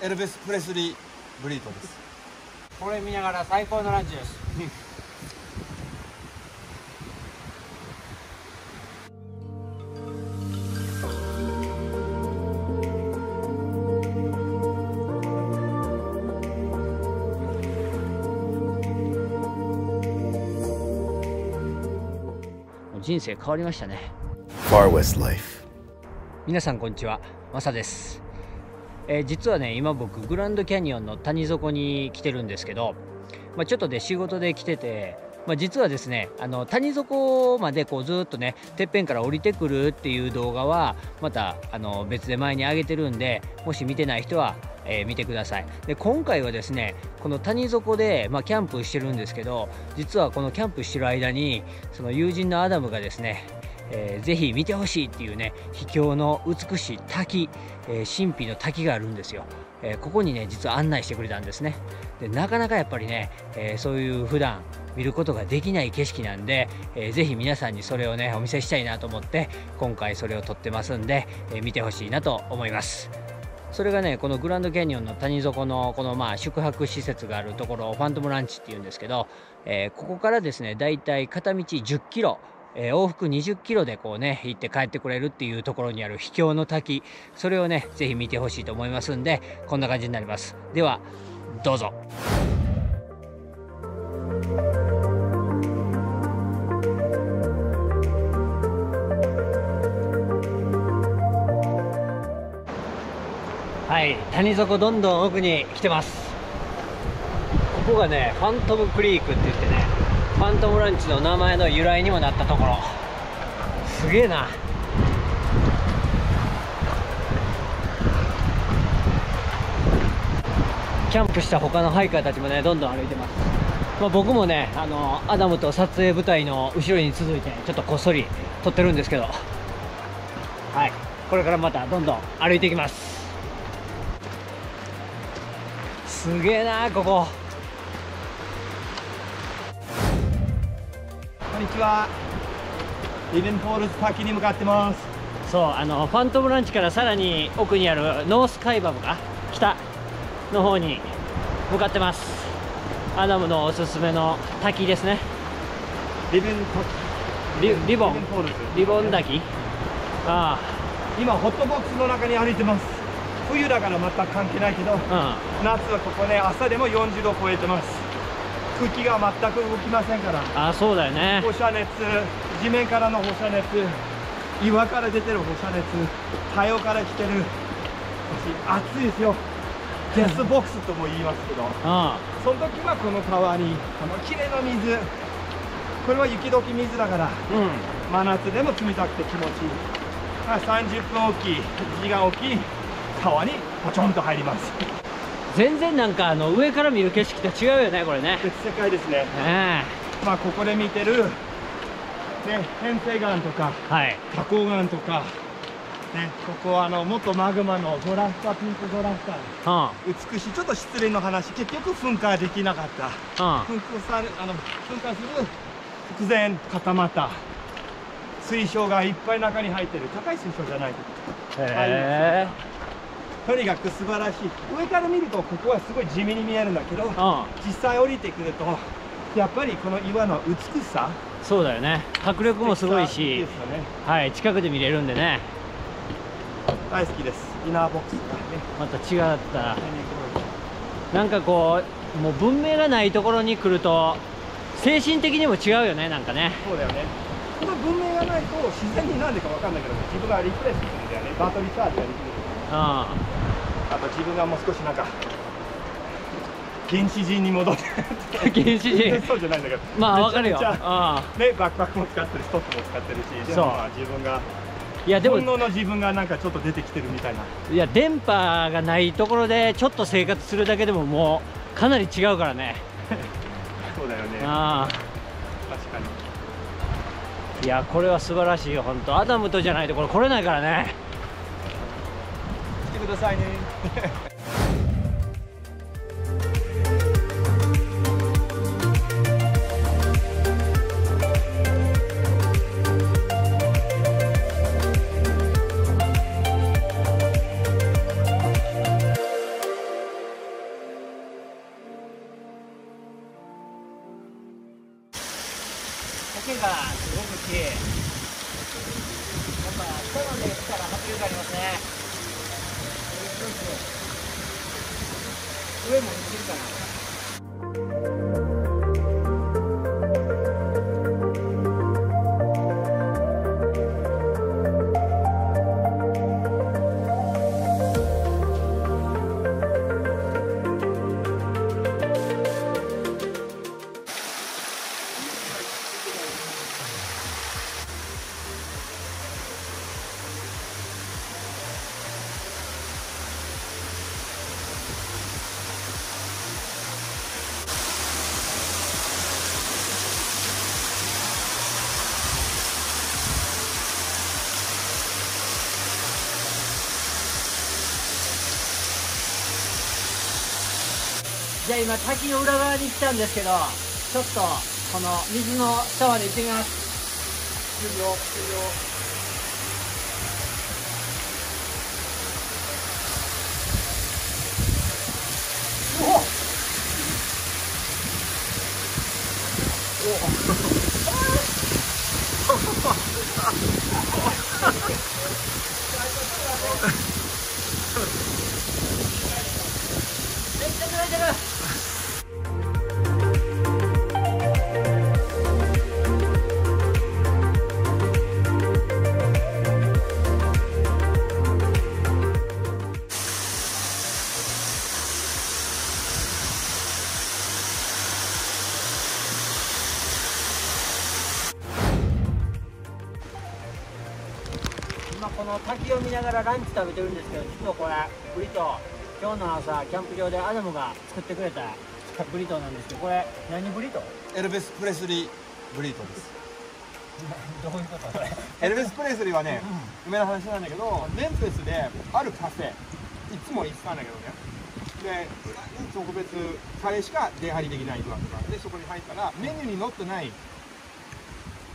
エルベス・プレスリー・ブリートです。これ見ながら最高のランチです。人生変わりましたね。Far West Life 皆さんこんにちは。マサです、えー実はね今僕グランドキャニオンの谷底に来てるんですけど、まあ、ちょっとで仕事で来てて、まあ、実はですねあの谷底までこうずっとねてっぺんから降りてくるっていう動画はまたあの別で前に上げてるんでもし見てない人はえー見てください。で今回はですねこの谷底で、まあ、キャンプしてるんですけど実はこのキャンプしてる間にその友人のアダムがですねえーぜひ見てほしいっていうね秘境の美しい滝、えー神秘の滝があるんですよ、えーここにね実は案内してくれたんですね。でなかなかやっぱりね、えそういう普段見ることができない景色なんで、えーぜひ皆さんにそれをねお見せしたいなと思って今回それを撮ってますんで、え見てほしいなと思います。それがねこのグランドキャニオンの谷底のこのまあ宿泊施設があるところファントムランチっていうんですけど、えーここからですねだいたい片道10キロえー往復20キロでこうね行って帰ってくれるっていうところにある秘境の滝。それをねぜひ見てほしいと思いますんでこんな感じになります。ではどうぞ。はい谷底どんどん奥に来てます。ここがねファントムクリークって言ってファントムランチの名前の由来にもなったところ。すげえな。キャンプした他のハイカーたちもねどんどん歩いてます、まあ、僕もねあのアダムと撮影部隊の後ろに続いてちょっとこっそり撮ってるんですけど。はい。これからまたどんどん歩いていきます。すげえなここ。こんにちは。 Ribbon Falls 滝に向かってます。そうあのファントムランチからさらに奥にあるノースカイバブか北の方に向かってます。アダムのおすすめの滝ですね。リベンリリボン。 Ribbon Falls。リボン滝。あ今 hot box の中に歩いてます。冬だから全く関係ないけどあ夏はここね朝でも40度超えてます空気が全く動きませんから。うんあそうだよね。放射熱地面からの放射熱岩から出てる放射熱太陽から来てる。暑いですよ。 death box とも言いますけど。あその時はこの川にこの綺麗な水。これは雪解き水だからうん。真夏でも冷たくて気持ちいい、まあ、30分おき1時間おき川にポチョンと入ります全然なんかあの上から見る景色と違うよねこれね。別世界ですね。え。まあここで見てるね変成岩とかえはい。花崗岩とかねここはあの元マグマのドラフタピンクドラフタうん。美しいちょっと失礼の話結局噴火できなかった。うん。噴火されあの噴火する直前固まった。水晶がいっぱい中に入ってる。高い水晶じゃないへえとにかく素晴らしい。上から見るとここはすごい地味に見えるんだけどうん。実際降りてくるとやっぱりこの岩の美しさそうだよね。迫力もすごいしね。はい近くで見れるんでね。大好きです。イナーボックスがね。また違った。なんかこうもう文明がないところに来ると精神的にも違うよねなんかね。そうだよね。この文明がないと自然になんでかわかんないけど自分がリフレッシュするんだよね。バトリチャージができる。うあと自分がもう少しなんか原始人に戻って。ん原始人。そうじゃないんだけど。まあわかるよ。ねバックパックも使ってるストックも使ってるしでもまあ自分がんいやでも本能の自分がなんかちょっと出てきてるみたいな。いや電波がないところでちょっと生活するだけでももうかなり違うからね。そうだよね。あ確かに。あいやこれは素晴らしいよ本当。アダムとじゃないとこれ来れないからねてくださいね。がすごく綺麗。やっぱ人ので来たら迫力ありますね。上も見てるかなじゃあ今滝の裏側に来たんですけどちょっとこの水の下まで行ってみます。食べてるんですけど実はこれブリトー。今日の朝キャンプ場でアダムが作ってくれたブリトーなんですけどこれ何ブリトー？エルビス・プレスリーブリトーです。どういうことそれ？エルビス・プレスリーはね、有名な話なんだけどメンフィスであるカフェいつも行ってたんだけどね。で特別彼しか出入りできないとかでそこに入ったらメニューに載ってない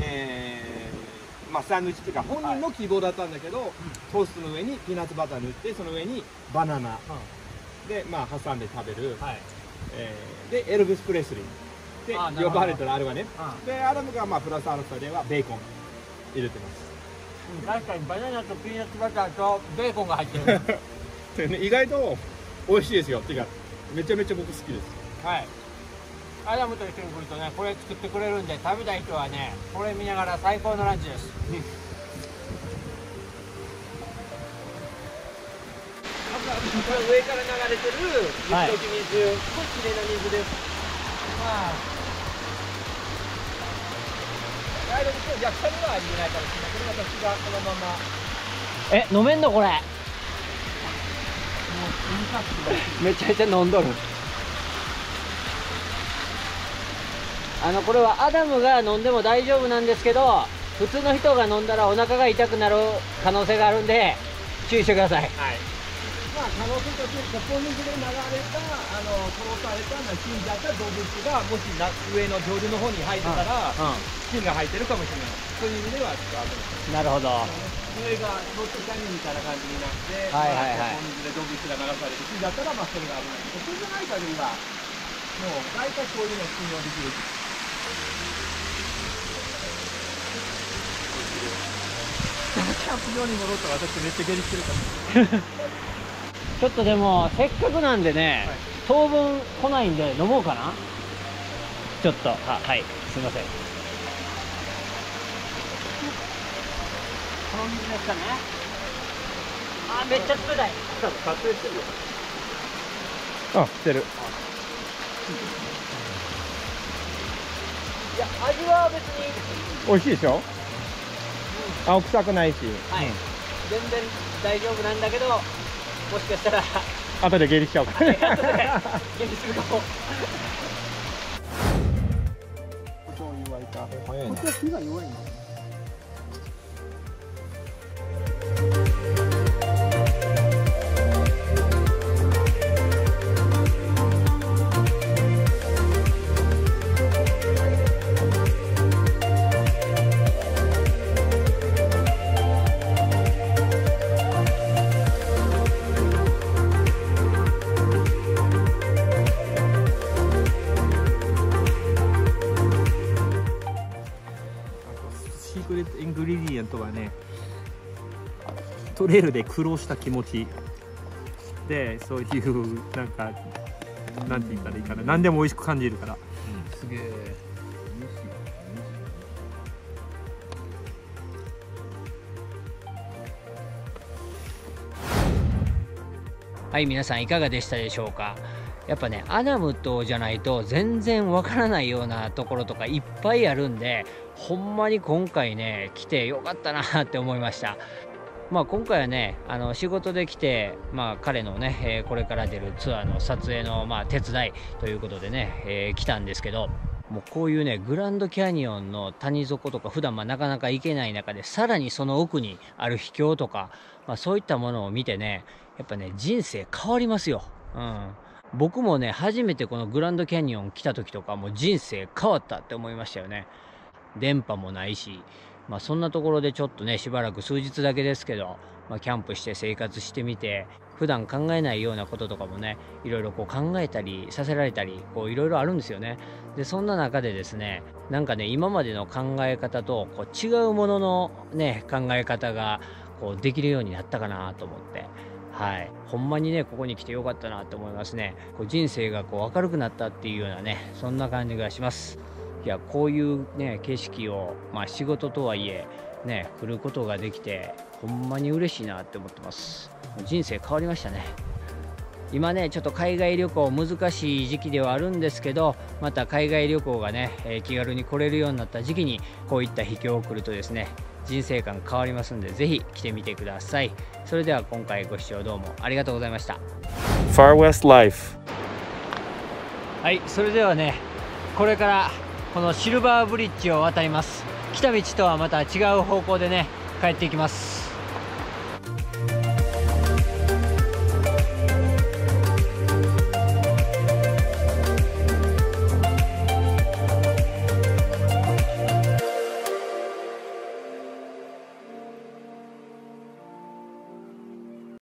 えーまあ、サンドイッチっていうか本人の希望だったんだけど、トーストの上にピーナッツバター塗ってその上にバナナ。で、まあ、挟んで食べる、はい。えーでエルビス・プレスリー。で呼ばれてるあれはね。うん。でアダムがまあプラスアルファではベーコン。入れてます。うん。確かにバナナとピーナッツバターとベーコンが入ってる。でね意外と美味しいですよ。っていうかめちゃめちゃ僕好きです。はいアダムと一緒に来るとねこれ作ってくれるんで食べたい人はねこれ見ながら最高のランチです。これ上から流れてるはい水溶き水、これ綺麗な水です。まああれでもいや臭みはあ。りえないかもしれないこれ私がこのままえ飲めんのこれ。めちゃめちゃ飲んどるあのこれはアダムが飲んでも大丈夫なんですけど普通の人が飲んだらお腹が痛くなる可能性があるんで注意してください。はい。まあ可能性としてここ水で流れたあの殺されたの死んじゃった動物がもしな上の上流の方に入ってたら、菌が入ってるかもしれない。そういう意味ではちょっと危ないなるほどそれがロットキャニオンみたいな感じになって、はいはいはい。まあここ水で動物が流されて死んじゃったらまあそれが危ない。そうじゃない限りはもう大体こういうの信用できるキャンプ場に戻ったら私めっちゃ下痢してるからちょっとでもせっかくなんでね、はい。当分来ないんで飲もうかな。ちょっと。ははい。すいません。この水ですかね。あめっちゃ冷たい。撮影してるよあしてる。いや味は別に。美味しいでしょ？青臭くないし、はい、全然大丈夫なんだけどもしかしたら。後で下痢しちゃう。か下痢するかも。こっちは火が弱いんだsecret ingredient はねトレイルで苦労した気持ち。でそういうなんかなんて言ったらいいかな。何でも美味しく感じるから、うん、すげえ。はい皆さんいかがでしたでしょうか？やっぱねアダムとじゃないと全然わからないようなところとかいっぱいあるんでほんまに今回ね来てよかったなって思いましたまあ今回はねあの仕事で来て、まあ、彼のね、えーこれから出るツアーの撮影の、まあ、手伝いということでね、えー来たんですけどもうこういうねグランドキャニオンの谷底とか普段まあなかなか行けない中でさらにその奥にある秘境とか、まあ、そういったものを見てねやっぱね人生変わりますよ。うん僕もね初めてこのグランドキャニオン来た時とかもう人生変わったって思いましたよね。電波もないしまあそんなところでちょっとねしばらく数日だけですけど、まあ、キャンプして生活してみて普段考えないようなこととかもねいろいろこう考えたりさせられたりこういろいろあるんですよね。でそんな中でですねなんかね今までの考え方とこう違うもののね考え方がこうできるようになったかなと思って。はい、ほんまにねここに来てよかったなと思いますね。こう人生がこう明るくなったっていうようなねそんな感じがします。いやこういうね景色をまあ仕事とはいえね来ることができてほんまに嬉しいなって思ってます。人生変わりましたね。今ねちょっと海外旅行難しい時期ではあるんですけどまた海外旅行がね、え気軽に来れるようになった時期にこういった秘境を来るとですね人生観変わりますんでぜひ来てみてください。それでは今回ご視聴どうもありがとうございました。Far West Life. はいそれではねこれからこのシルバーブリッジを渡ります。来た道とはまた違う方向でね帰っていきます